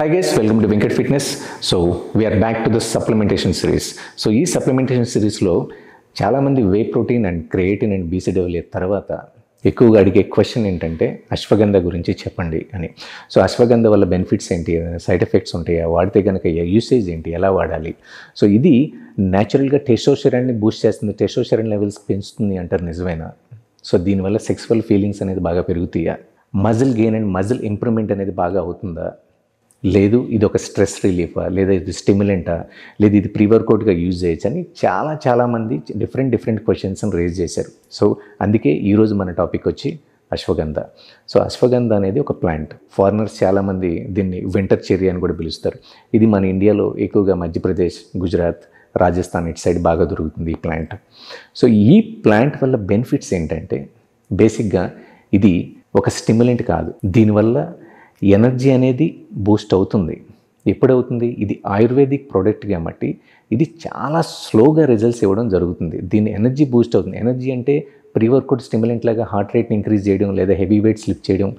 Hi guys welcome to Venkat fitness so we're back to the supplementation series so ఈ supplementation సిరీస్లో చాలామంది whey protein and creatine and BCW తర్వాత ఎక్కువగా అడిగే question ఏంటంటే అశ్వగంధ గురించి చెప్పండి అని. సో అశ్వగంధ వల్ల బెనిఫిట్స్ ఏంటి? సైడ్ ఎఫెక్ట్స్ ఉంటాయా? వాడితే కనుక యూసేజ్ ఏంటి? ఎలా వాడాలి? సో ఇది న్యాచురల్గా టెస్టోస్టెరాన్ని బూస్ట్ చేస్తుంది. టెస్టోస్టెరాన్ లెవెల్స్ పెంచుతుంది అంటారు నిజమేనా? సో దీనివల్ల సెక్స్వల్ ఫీలింగ్స్ అనేది బాగా పెరుగుతాయా? Muscle gain and muscle improvement అనేది బాగా అవుతుందా? లేదు ఇది ఒక స్ట్రెస్ రిలీఫా? లేదా ఇది స్టిమ్యులెంటా లేదా ఇది ప్రీ వర్కౌట్గా యూజ్ చేయొచ్చు? అని చాలా చాలామంది డిఫరెంట్ డిఫరెంట్ క్వశ్చన్స్ని రేజ్ చేశారు. సో అందుకే ఈరోజు మన టాపిక్ వచ్చి అశ్వగంధ. సో అశ్వగంధ అనేది ఒక ప్లాంట్. ఫారినర్స్ చాలామంది దీన్ని వింటర్ చెర్రీ అని కూడా పిలుస్తారు. ఇది మన ఇండియాలో ఎక్కువగా మధ్యప్రదేశ్ గుజరాత్ రాజస్థాన్ ఇటు సైడ్ బాగా దొరుకుతుంది ఈ ప్లాంట్. సో ఈ ప్లాంట్ వల్ల బెనిఫిట్స్ ఏంటంటే బేసిక్గా ఇది ఒక స్టిమ్యులెంట్ కాదు. దీనివల్ల ఎనర్జీ అనేది బూస్ట్ అవుతుంది. ఎప్పుడవుతుంది? ఇది ఆయుర్వేదిక్ ప్రోడక్ట్ కాబట్టి ఇది చాలా స్లోగా రిజల్ట్స్ ఇవ్వడం జరుగుతుంది. దీని ఎనర్జీ బూస్ట్ అవుతుంది. ఎనర్జీ అంటే ప్రీ వర్కౌట్ స్టిమ్యులెంట్ లాగా హార్ట్ రేట్ని ఇంక్రీజ్ చేయడం లేదా హెవీ వెయిట్ స్లిప్ చేయడం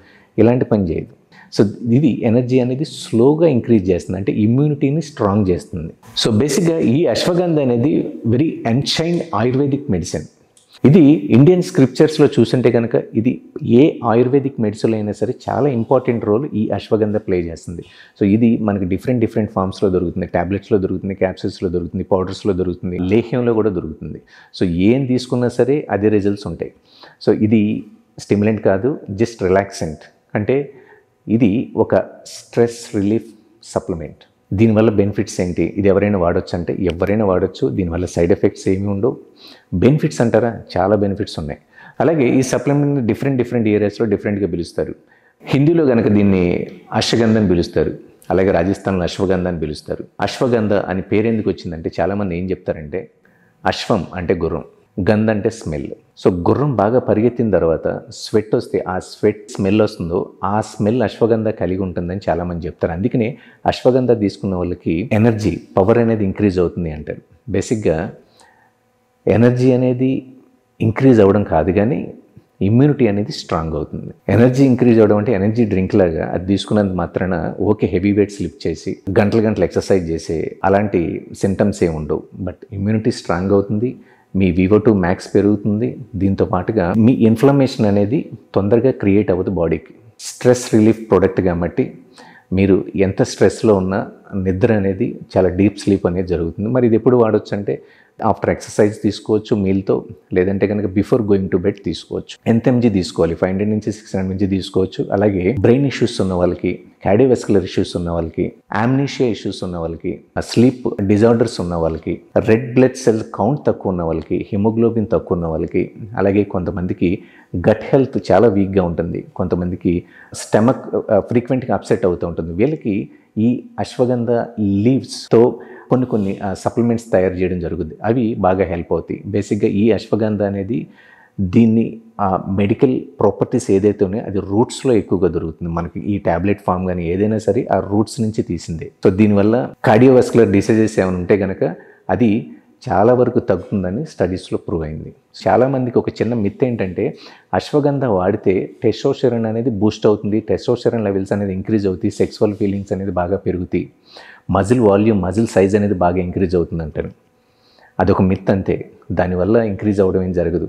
ఇలాంటి పని చేయదు. సో ఇది ఎనర్జీ అనేది స్లోగా ఇంక్రీజ్ చేస్తుంది. అంటే ఇమ్యూనిటీని స్ట్రాంగ్ చేస్తుంది. సో బేసిక్గా ఈ అశ్వగంధ అనేది వెరీ ఎన్షైన్డ్ ఆయుర్వేదిక్ మెడిసిన్. ఇది ఇండియన్ స్క్రిప్చర్స్లో చూస్తుంటే కనుక ఇది ఏ ఆయుర్వేదిక్ మెడిసిన్ అయినా సరే చాలా ఇంపార్టెంట్ రోల్ ఈ అశ్వగంధ ప్లే చేస్తుంది. సో ఇది మనకి డిఫరెంట్ డిఫరెంట్ ఫామ్స్లో దొరుకుతుంది. ట్యాబ్లెట్స్లో దొరుకుతుంది క్యాప్సిల్స్లో దొరుకుతుంది పౌడర్స్లో దొరుకుతుంది లేహ్యంలో కూడా దొరుకుతుంది. సో ఏం తీసుకున్నా సరే అదే రిజల్ట్స్ ఉంటాయి. సో ఇది స్టిమ్యులెంట్ కాదు జస్ట్ రిలాక్సెంట్ అంటే ఇది ఒక స్ట్రెస్ రిలీఫ్ సప్లిమెంట్ దీనివల్ల బెనిఫిట్స్ ఏంటి? ఇది ఎవరైనా వాడచ్చు అంటే ఎవరైనా వాడచ్చు. దీనివల్ల సైడ్ ఎఫెక్ట్స్ ఏమి ఉండవు. బెనిఫిట్స్ అంటారా? చాలా బెనిఫిట్స్ ఉన్నాయి. అలాగే ఈ సప్లిమెంట్ డిఫరెంట్ డిఫరెంట్ ఏరియాస్లో డిఫరెంట్గా పిలుస్తారు. హిందీలో కనుక దీన్ని అశ్వగంధ అని పిలుస్తారు. అలాగే రాజస్థాన్లో అశ్వగంధ అని పిలుస్తారు. అశ్వగంధ అని పేరు ఎందుకు వచ్చిందంటే చాలామంది ఏం చెప్తారంటే అశ్వం అంటే గుర్రం. గంధ అంటే స్మెల్. సో గుర్రం బాగా పరిగెత్తిన తర్వాత స్వెట్ వస్తే ఆ స్వెట్ స్మెల్ వస్తుందో ఆ స్మెల్ అశ్వగంధ కలిగి ఉంటుందని చాలామంది చెప్తారు. అందుకనే అశ్వగంధ తీసుకున్న వాళ్ళకి ఎనర్జీ పవర్ అనేది ఇంక్రీజ్ అవుతుంది అంటారు బేసిక్గా ఎనర్జీ అనేది ఇంక్రీజ్ అవ్వడం కాదు కానీ ఇమ్యూనిటీ అనేది స్ట్రాంగ్ అవుతుంది. ఎనర్జీ ఇంక్రీజ్ అవ్వడం అంటే ఎనర్జీ డ్రింక్ లాగా అది తీసుకున్నంత మాత్రాన ఓకే హెవీ వెయిట్ స్లిప్ చేసి గంటల గంటలు ఎక్సర్సైజ్ చేసే అలాంటి సింటమ్స్ ఏమి ఉండవు. బట్ ఇమ్యూనిటీ స్ట్రాంగ్ అవుతుంది. మీ వివో టూ మ్యాక్స్ పెరుగుతుంది. దీంతో పాటుగా మీ ఇన్ఫ్లమేషన్ అనేది తొందరగా క్రియేట్ అవ్వదు బాడీకి స్ట్రెస్ రిలీఫ్ ప్రోడక్ట్ కాబట్టి మీరు ఎంత స్ట్రెస్లో ఉన్నా నిద్ర అనేది చాలా డీప్ స్లీప్ అనేది జరుగుతుంది. మరి ఇది ఎప్పుడు వాడొచ్చు అంటే ఆఫ్టర్ ఎక్సర్సైజ్ తీసుకోవచ్చు మీల్తో లేదంటే కనుక బిఫోర్ గోయింగ్ టు బెడ్ తీసుకోవచ్చు. ఎంత ఎంజీ తీసుకోవాలి? ఫైవ్ హండ్రెడ్ నుంచి సిక్స్ హండ్రెడ్ నుంచి తీసుకోవచ్చు. అలాగే బ్రెయిన్ ఇష్యూస్ ఉన్న వాళ్ళకి కార్డియోవెస్కులర్ ఇష్యూస్ ఉన్న వాళ్ళకి ఆమ్నీషియా ఇష్యూస్ ఉన్న వాళ్ళకి స్లీప్ డిజార్డర్స్ ఉన్న వాళ్ళకి రెడ్ బ్లడ్ సెల్ కౌంట్ తక్కువ ఉన్న వాళ్ళకి హిమోగ్లోబిన్ తక్కువ ఉన్న వాళ్ళకి అలాగే కొంతమందికి గట్ హెల్త్ చాలా వీక్గా ఉంటుంది. కొంతమందికి స్టమక్ ఫ్రీక్వెంట్గా అప్సెట్ అవుతూ ఉంటుంది. వీళ్ళకి ఈ అశ్వగంధ లీవ్స్తో కొన్ని కొన్ని సప్లిమెంట్స్ తయారు చేయడం జరుగుద్ది. అవి బాగా హెల్ప్ అవుతాయి. బేసిక్గా ఈ అశ్వగంధ అనేది దీన్ని ఆ మెడికల్ ప్రాపర్టీస్ ఏదైతే ఉన్నాయో అది రూట్స్లో ఎక్కువగా దొరుకుతుంది. మనకి ఈ ట్యాబ్లెట్ ఫామ్ కానీ ఏదైనా సరే ఆ రూట్స్ నుంచి తీసిందే. సో దీనివల్ల కార్డియోవాస్కులర్ డిసీజెస్ ఏమైనా ఉంటే కనుక అది చాలా వరకు తగ్గుతుందని స్టడీస్లో ప్రూవ్ అయింది. చాలామందికి ఒక చిన్న మిత్ ఏంటంటే అశ్వగంధ వాడితే టెస్టోస్టెరాన్ అనేది బూస్ట్ అవుతుంది టెస్టోషెరన్ లెవెల్స్ అనేది ఇంక్రీజ్ అవుతాయి సెక్సువల్ ఫీలింగ్స్ అనేది బాగా పెరుగుతాయి మజిల్ వాల్యూమ్ మజిల్ సైజ్ అనేది బాగా ఇంక్రీజ్ అవుతుంది అంటారు. అదొక మిత్ అంతే. దానివల్ల ఇంక్రీజ్ అవ్వడం ఏం జరగదు.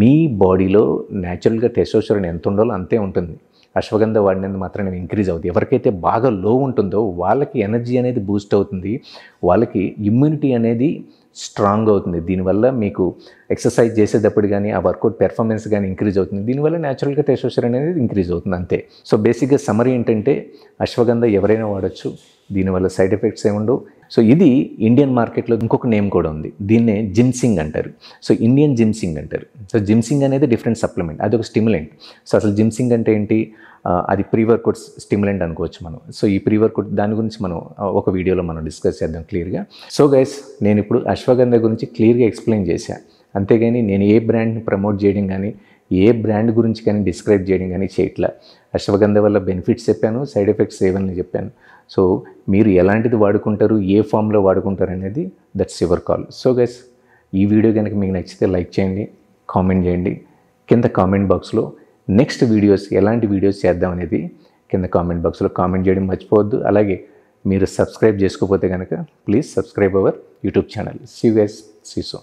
మీ బాడీలో న్యాచురల్గా టెస్టోస్టెరాన్ ఎంత ఉండాలో అంతే ఉంటుంది. అశ్వగంధ వాడినందు మాత్రమే ఇంక్రీజ్ అవుతుంది ఎవరికైతే బాగా లో ఉంటుందో వాళ్ళకి ఎనర్జీ అనేది బూస్ట్ అవుతుంది వాళ్ళకి ఇమ్యూనిటీ అనేది స్ట్రాంగ్ అవుతుంది. దీనివల్ల మీకు ఎక్సర్సైజ్ చేసేటప్పుడు కానీ ఆ వర్కౌట్ పెర్ఫార్మెన్స్ కానీ ఇంక్రీజ్ అవుతుంది. దీనివల్ల న్యాచురల్గా టెస్టోస్టెరాన్ అనేది ఇంక్రీజ్ అవుతుంది అంతే. సో బేసిక్గా సమరీ ఏంటంటే అశ్వగంధ ఎవరైనా వాడచ్చు. దీనివల్ల సైడ్ ఎఫెక్ట్స్ ఏముండవు. సో ఇది ఇండియన్ మార్కెట్లో ఇంకొక నేమ్ కూడా ఉంది. దీన్నే జిమ్సింగ్ అంటారు. సో ఇండియన్ జిమ్సింగ్ అంటారు. సో జిమ్సింగ్ అనేది డిఫరెంట్ సప్లిమెంట్ అది ఒక స్టిములెంట్ సో అసలు జిమ్సింగ్ అంటే ఏంటి? అది ప్రీ వర్కౌట్ స్టిమ్యులెంట్ అనుకోవచ్చు మనం. సో ఈ ప్రీ వర్కౌట్ దాని గురించి మనం ఒక వీడియోలో మనం డిస్కస్ చేద్దాం క్లియర్గా సో గైస్ నేను ఇప్పుడు అశ్వగంధ గురించి క్లియర్గా ఎక్స్ప్లెయిన్ చేశాను అంతేగాని నేను ఏ బ్రాండ్ని ప్రమోట్ చేయడం కానీ ఏ బ్రాండ్ గురించి కానీ డిస్క్రైబ్ చేయడం కానీ చేయట్లా. అశ్వగంధ వల్ల బెనిఫిట్స్ చెప్పాను సైడ్ ఎఫెక్ట్స్ ఏవని చెప్పాను. సో మీరు ఎలాంటిది వాడుకుంటారు ఏ ఫామ్లో వాడుకుంటారు అనేది that's your call so guys ఈ వీడియో కనుక మీకు నచ్చితే లైక్ చేయండి కామెంట్ చేయండి. కింద కామెంట్ బాక్స్లో నెక్స్ట్ వీడియోస్ ఎలాంటి వీడియోస్ చేద్దాం అనేది కింద కామెంట్ బాక్స్లో కామెంట్ చేయడం మర్చిపోవద్దు. అలాగే మీరు సబ్స్క్రైబ్ చేసుకోకపోతే కనుక please subscribe our YouTube channel see guys see so